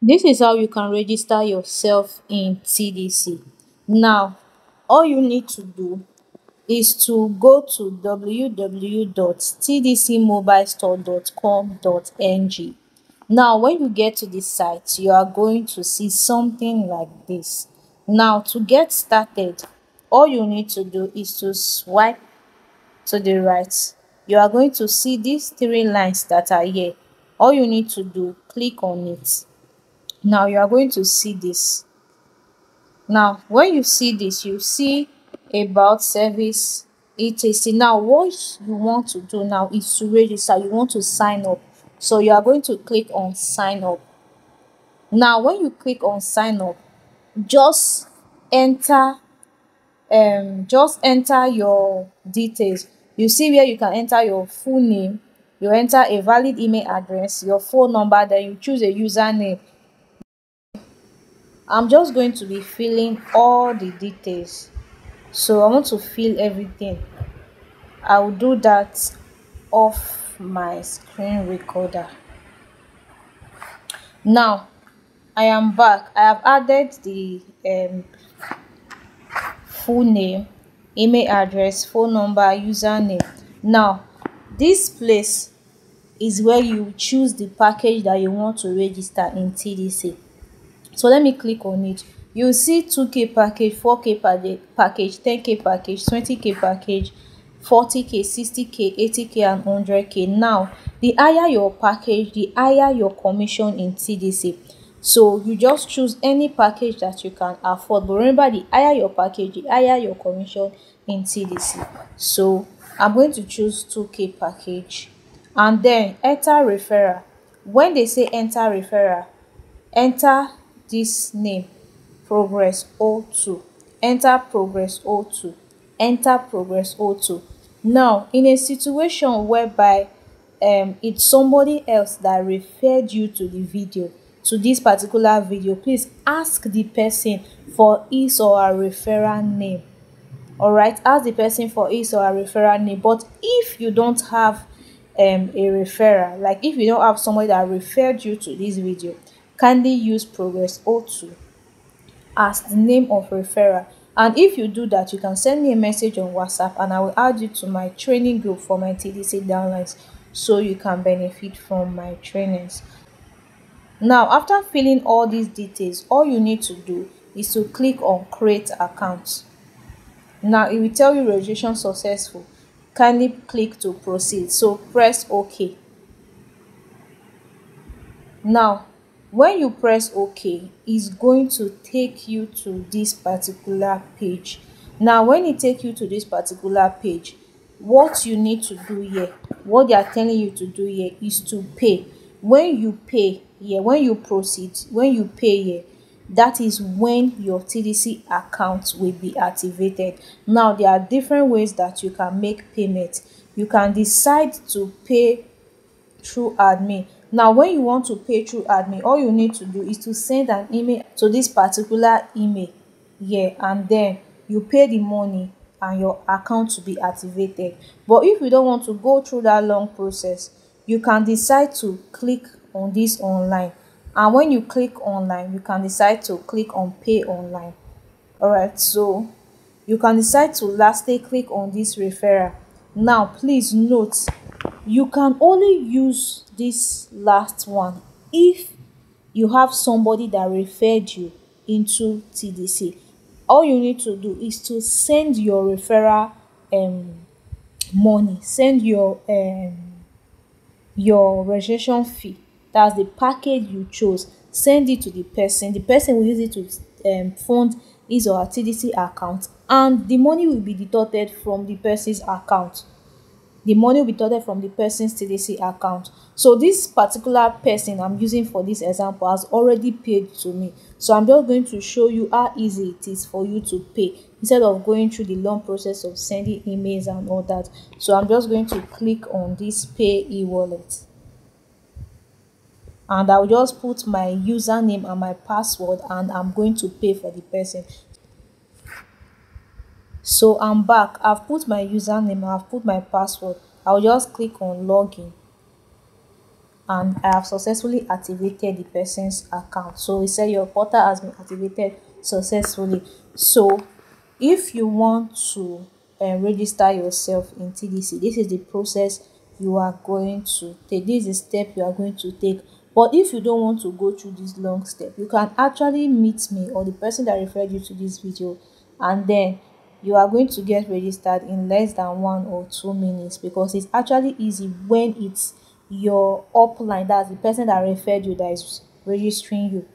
This is how you can register yourself in TDC. Now, all you need to do is to go to www.tdcmobilestore.com.ng. Now, when you get to this site, you are going to see something like this. Now, to get started, all you need to do is to swipe to the right. You are going to see these three lines that are here. All you need to do, click on it. Now, you are going to see this. Now, when you see this, you see about service etc. Now, what you want to do now is to register. You want to sign up. So you are going to click on sign up. Now, when you click on sign up, just enter um just enter your details. You see where you can enter your full name, you enter a valid email address, your phone number, then you choose a username. I'm just going to be filling all the details. So I want to fill everything. I will do that off my screen recorder. Now, I am back. I have added the um, full name, email address, phone number, username. Now, this place is where you choose the package that you want to register in TDC. So let me click on it. You see 2k package, 4k package, 10k package, 20k package, 40k, 60k, 80k and 100k. Now, the higher your package, the higher your commission in TDC. So you just choose any package that you can afford. But remember, the higher your package, the higher your commission in TDC. So I'm going to choose 2k package and then enter referral. When they say enter referral, enter this name progress 02 enter progress 02 enter progress 02 now in a situation whereby um it's somebody else that referred you to the video to this particular video please ask the person for his or her referral name. All right ask the person for his or her referral name but if you don't have um a referral like if you don't have somebody that referred you to this video kindly use progress 02 as the name of referral. And if you do that you can send me a message on whatsapp and i will add you to my training group for my tdc downlines so you can benefit from my trainings. Now after filling all these details all you need to do is to click on create account. Now it will tell you registration successful. Kindly click to proceed. So press ok. Now when you press ok it's going to take you to this particular page. Now when it take you to this particular page what you need to do here what they are telling you to do here is to pay. When you pay here when you proceed when you pay here that is when your tdc account will be activated. Now there are different ways that you can make payment. You can decide to pay through admin now when you want to pay through admin all you need to do is to send an email to this particular email here and then you pay the money and your account to be activated. But if you don't want to go through that long process you can decide to click on this online. And when you click online you can decide to click on pay online. All right so you can decide to lastly click on this referral. Now please note you can only use this last one if you have somebody that referred you into TDC. All you need to do is to send your referral um, money, send your um, your registration fee. That's the package you chose. Send it to the person. The person will use it to um, fund his or her TDC account, and the money will be deducted from the person's account the money will be deducted from the person's TDC account. So this particular person I'm using for this example has already paid to me. So I'm just going to show you how easy it is for you to pay instead of going through the long process of sending emails and all that. So I'm just going to click on this pay e-wallet. And I'll just put my username and my password and I'm going to pay for the person so i'm back i've put my username i've put my password i'll just click on login and I have successfully activated the person's account. So it said your portal has been activated successfully. So if you want to uh, register yourself in TDC, this is the process you are going to take. This is the step you are going to take. But if you don't want to go through this long step, you can actually meet me or the person that referred you to this video and then you are going to get registered in less than one or two minutes because it's actually easy when it's your upline that's the person that referred you that is registering you